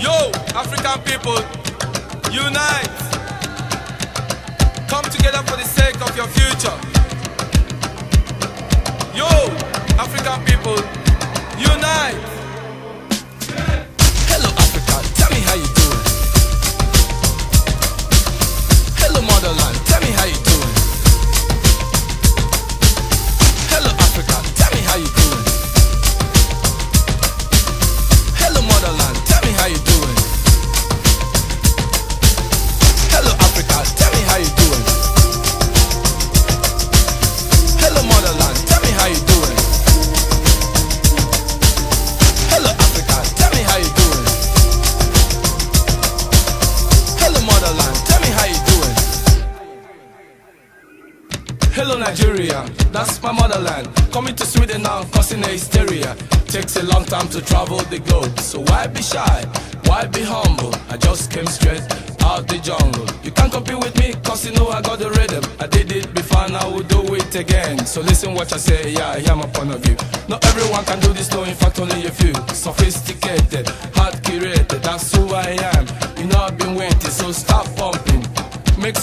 Yo, African people, unite. Come together for the sake of your future. Yo, African people, unite. Hello Nigeria, that's my motherland. Coming to Sweden now, causing a hysteria. Takes a long time to travel the globe, so why be shy? Why be humble? I just came straight out the jungle. You can't compete with me, cause you know I got the rhythm. I did it before, now I will do it again. So listen what I say, yeah, I hear my point of view. Not everyone can do this, no, in fact, only a few. Sophisticated,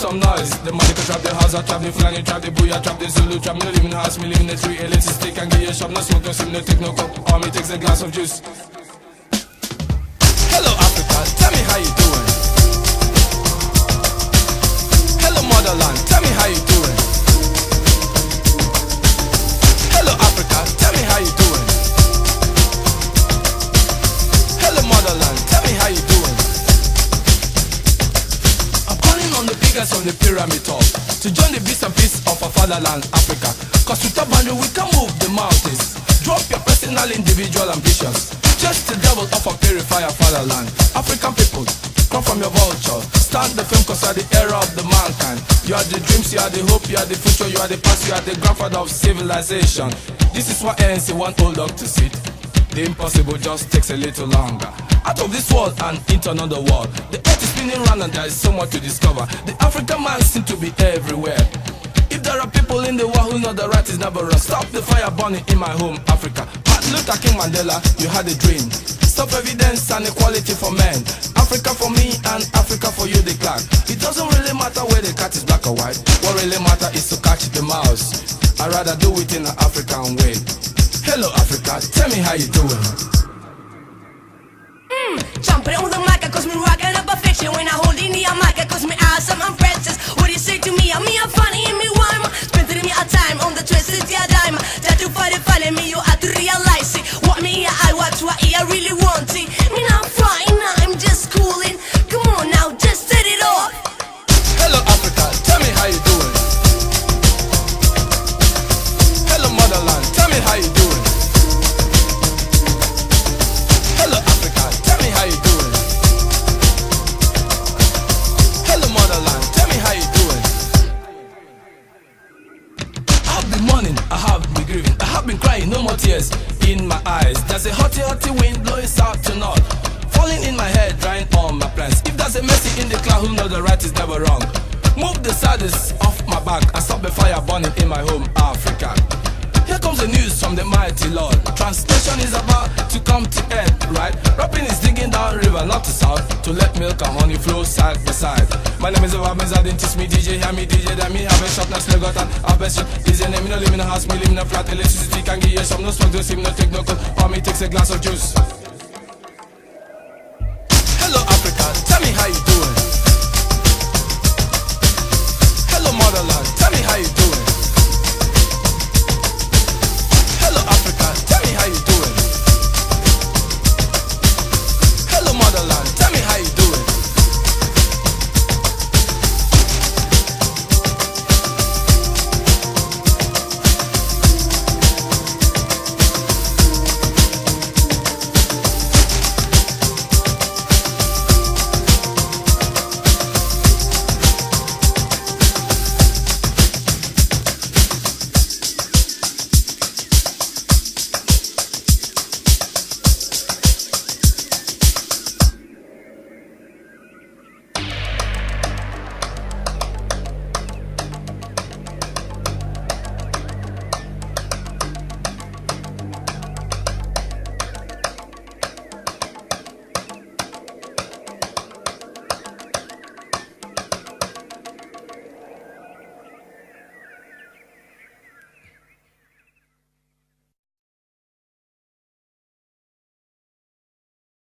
some noise. The money can trap the house, I trap the flanny, trap the booyah, trap the Zulu, trap me no live in the house, me live in the tree, little stick and get a shop, no smoke, no sim, no take no cup. Me takes a glass of juice. Hello Africa, tell me how you doing. On the pyramid top to join the beast and peace of our fatherland, Africa. Cause with a boundary we can move the mountains. Drop your personal, individual ambitions. Just the devil of our purifier fatherland. African people, come from your vulture. Stand the film cause you are the era of the mankind. You are the dreams, you are the hope, you are the future, you are the past, you are the grandfather of civilization. This is why ANC want old dog to sit. The impossible just takes a little longer. Out of this world and into another world. The earth is spinning round and there is so much to discover. The African man seems to be everywhere. If there are people in the world who know the right is never wrong, stop the fire burning in my home, Africa. Martin Luther King Mandela, you had a dream. Stop evidence and equality for men. Africa for me and Africa for you, the clan. It doesn't really matter where the cat is black or white. What really matters is to catch the mouse. I'd rather do it in an African way. Hello Africa, tell me how you doing. Hmm, Jumping on the crying, no more tears in my eyes. There's a hotty hotty wind blowing south to north, falling in my head, drying all my plans. If there's a mercy in the cloud, who knows the right is never wrong. Move the saddest off my back and stop the fire burning in my home, Africa. Here comes the news from the mighty Lord. Translation is about to come to end, right? Rapping is digging down river, not to south, to let milk and honey flow side by side. My name is Obama Zadin, teach me DJ, hear me DJ, then me have a shop, now still got an best shop. DJ name, me no live in a house, me in a flat, electricity can give you some, no smoke, no steam, no take no me takes a glass of juice.